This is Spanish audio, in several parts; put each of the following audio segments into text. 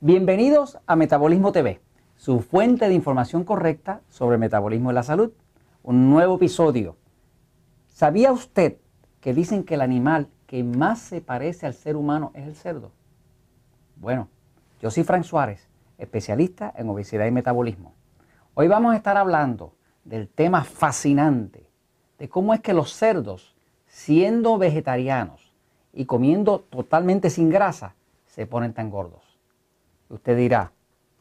Bienvenidos a Metabolismo TV, su fuente de información correcta sobre el metabolismo y la salud. Un nuevo episodio. ¿Sabía usted que dicen que el animal que más se parece al ser humano es el cerdo? Bueno, yo soy Frank Suárez, especialista en obesidad y metabolismo. Hoy vamos a estar hablando del tema fascinante de cómo es que los cerdos, siendo vegetarianos y comiendo totalmente sin grasa, se ponen tan gordos. Usted dirá,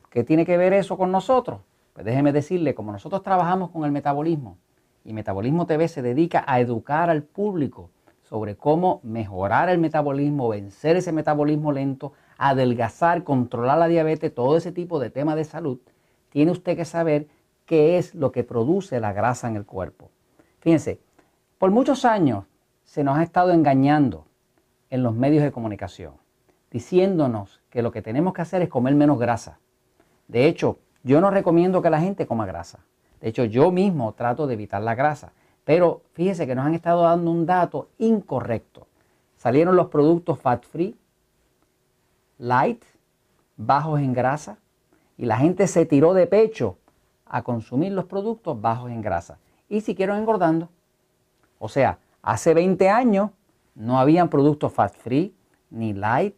¿qué tiene que ver eso con nosotros? Pues déjeme decirle, como nosotros trabajamos con el metabolismo y Metabolismo TV se dedica a educar al público sobre cómo mejorar el metabolismo, vencer ese metabolismo lento, adelgazar, controlar la diabetes, todo ese tipo de temas de salud, tiene usted que saber qué es lo que produce la grasa en el cuerpo. Fíjense, por muchos años se nos ha estado engañando en los medios de comunicación, diciéndonos que lo que tenemos que hacer es comer menos grasa. De hecho, yo no recomiendo que la gente coma grasa. De hecho, yo mismo trato de evitar la grasa. Pero fíjese que nos han estado dando un dato incorrecto. Salieron los productos fat free, light, bajos en grasa, y la gente se tiró de pecho a consumir los productos bajos en grasa. Y siguieron engordando. O sea, hace 20 años no habían productos fat free, ni light,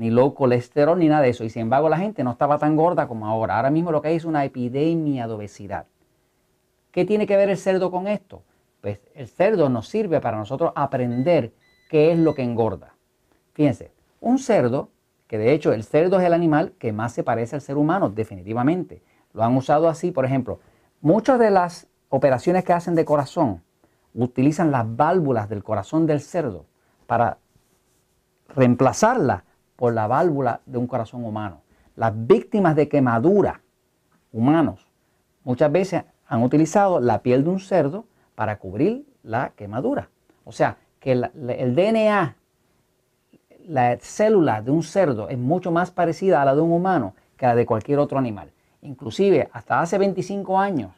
ni low colesterol, ni nada de eso. Y sin embargo la gente no estaba tan gorda como ahora. Ahora mismo lo que hay es una epidemia de obesidad. ¿Qué tiene que ver el cerdo con esto? Pues el cerdo nos sirve para nosotros aprender qué es lo que engorda. Fíjense, un cerdo, que de hecho el cerdo es el animal que más se parece al ser humano, definitivamente. Lo han usado así, por ejemplo, muchas de las operaciones que hacen de corazón utilizan las válvulas del corazón del cerdo para reemplazarla por la válvula de un corazón humano. Las víctimas de quemadura humanos muchas veces han utilizado la piel de un cerdo para cubrir la quemadura. O sea, que el, DNA, la célula de un cerdo es mucho más parecida a la de un humano que a la de cualquier otro animal. Inclusive, hasta hace 25 años,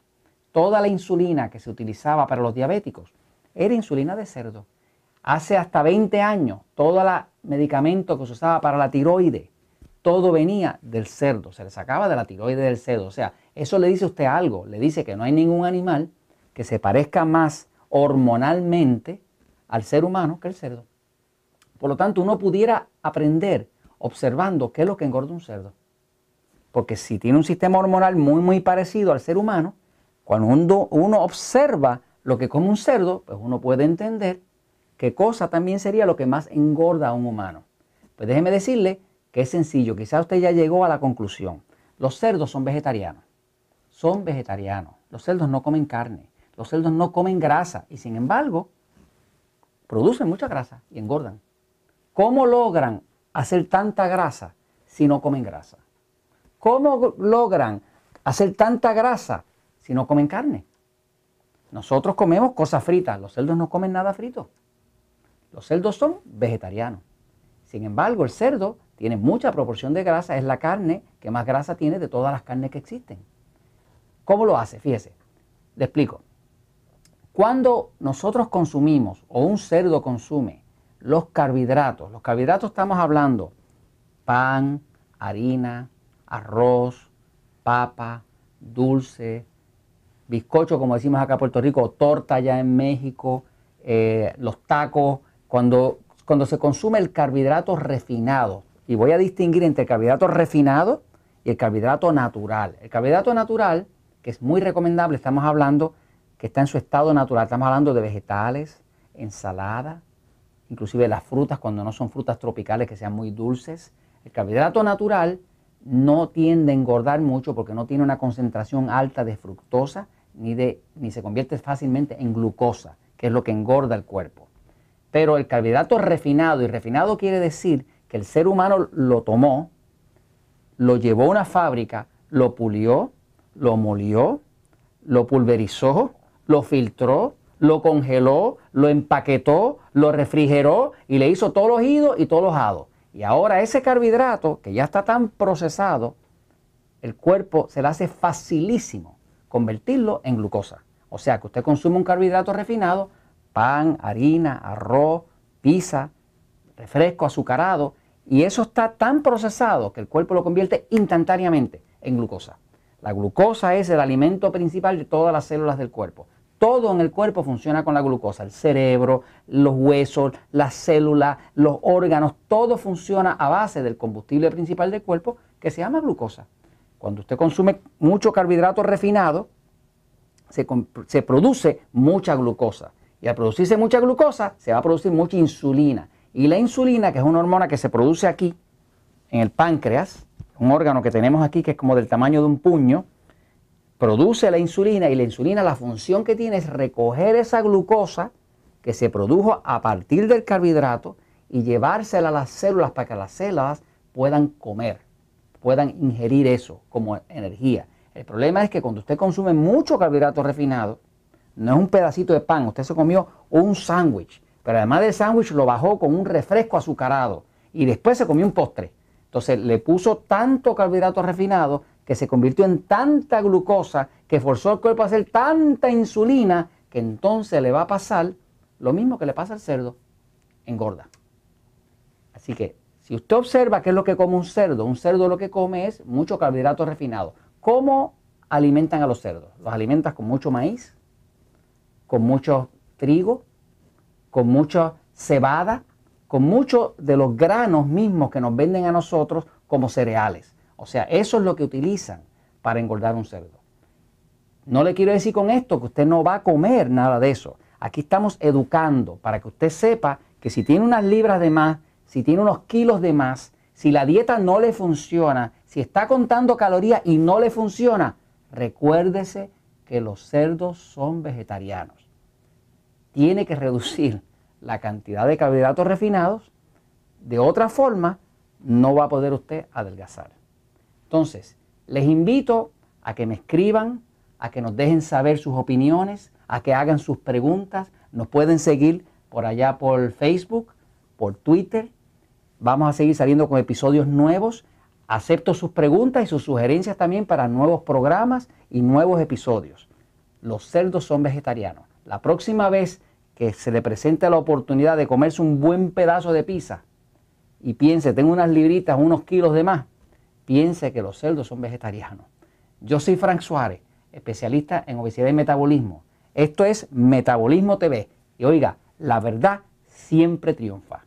toda la insulina que se utilizaba para los diabéticos era insulina de cerdo. Hace hasta 20 años, todo el medicamento que se usaba para la tiroide, todo venía del cerdo, se le sacaba de la tiroide del cerdo. O sea, eso le dice a usted algo, le dice que no hay ningún animal que se parezca más hormonalmente al ser humano que el cerdo. Por lo tanto, uno pudiera aprender observando qué es lo que engorda un cerdo. Porque si tiene un sistema hormonal muy, muy parecido al ser humano, cuando uno, observa lo que come un cerdo, pues uno puede entender qué cosa también sería lo que más engorda a un humano. Pues déjeme decirle que es sencillo, quizás usted ya llegó a la conclusión. Los cerdos son vegetarianos, son vegetarianos. Los cerdos no comen carne, los cerdos no comen grasa y sin embargo producen mucha grasa y engordan. ¿Cómo logran hacer tanta grasa si no comen grasa? ¿Cómo logran hacer tanta grasa si no comen carne? Nosotros comemos cosas fritas, los cerdos no comen nada frito. Los cerdos son vegetarianos. Sin embargo, el cerdo tiene mucha proporción de grasa, es la carne que más grasa tiene de todas las carnes que existen. ¿Cómo lo hace? Fíjese, le explico. Cuando nosotros consumimos o un cerdo consume los carbohidratos, los carbohidratos estamos hablando pan, harina, arroz, papa, dulce, bizcocho, como decimos acá en Puerto Rico, torta ya en México, eh, los tacos, cuando, cuando se consume el carbohidrato refinado, y voy a distinguir entre el carbohidrato refinado y el carbohidrato natural. El carbohidrato natural, que es muy recomendable, estamos hablando que está en su estado natural, estamos hablando de vegetales, ensalada, inclusive las frutas cuando no son frutas tropicales que sean muy dulces. El carbohidrato natural no tiende a engordar mucho porque no tiene una concentración alta de fructosa ni, de, ni se convierte fácilmente en glucosa, que es lo que engorda el cuerpo. Pero el carbohidrato refinado, y refinado quiere decir que el ser humano lo tomó, lo llevó a una fábrica, lo pulió, lo molió, lo pulverizó, lo filtró, lo congeló, lo empaquetó, lo refrigeró y le hizo todos los idos y todos los hados. Y ahora ese carbohidrato, que ya está tan procesado, el cuerpo se le hace facilísimo convertirlo en glucosa. O sea que usted consume un carbohidrato refinado, pan, harina, arroz, pizza, refresco azucarado, Y eso está tan procesado que el cuerpo lo convierte instantáneamente en glucosa. La glucosa es el alimento principal de todas las células del cuerpo. Todo en el cuerpo funciona con la glucosa. El cerebro, los huesos, las células, los órganos, todo funciona a base del combustible principal del cuerpo que se llama glucosa. Cuando usted consume mucho carbohidrato refinado, se, se produce mucha glucosa. Y al producirse mucha glucosa, se va a producir mucha insulina. Y la insulina, que es una hormona que se produce aquí, en el páncreas, un órgano que tenemos aquí que es como del tamaño de un puño, produce la insulina y la insulina la función que tiene es recoger esa glucosa que se produjo a partir del carbohidrato y llevársela a las células para que las células puedan comer, puedan ingerir eso como energía. El problema es que cuando usted consume mucho carbohidrato refinado, no es un pedacito de pan, usted se comió un sándwich, pero además del sándwich lo bajó con un refresco azucarado y después se comió un postre. Entonces le puso tanto carbohidrato refinado que se convirtió en tanta glucosa que forzó al cuerpo a hacer tanta insulina que entonces le va a pasar lo mismo que le pasa al cerdo, engorda. Así que si usted observa qué es lo que come un cerdo, un cerdo lo que come es mucho carbohidrato refinado. ¿Cómo alimentan a los cerdos? Los alimentan con mucho maíz, con mucho trigo, con mucha cebada, con muchos de los granos mismos que nos venden a nosotros como cereales. O sea, eso es lo que utilizan para engordar un cerdo. No le quiero decir con esto que usted no va a comer nada de eso. Aquí estamos educando para que usted sepa que si tiene unas libras de más, si tiene unos kilos de más, si la dieta no le funciona, si está contando calorías y no le funciona, recuérdese que los cerdos son vegetarianos. Tiene que reducir la cantidad de carbohidratos refinados, de otra forma no va a poder usted adelgazar. Entonces, les invito a que me escriban, a que nos dejen saber sus opiniones, a que hagan sus preguntas. Nos pueden seguir por allá por Facebook, por Twitter. Vamos a seguir saliendo con episodios nuevos. Acepto sus preguntas y sus sugerencias también para nuevos programas y nuevos episodios. Los cerdos son vegetarianos. La próxima vez que se le presente la oportunidad de comerse un buen pedazo de pizza y piense, tengo unas libritas, unos kilos de más, piense que los cerdos son vegetarianos. Yo soy Frank Suárez, especialista en obesidad y metabolismo. Esto es Metabolismo TV. Y oiga, la verdad siempre triunfa.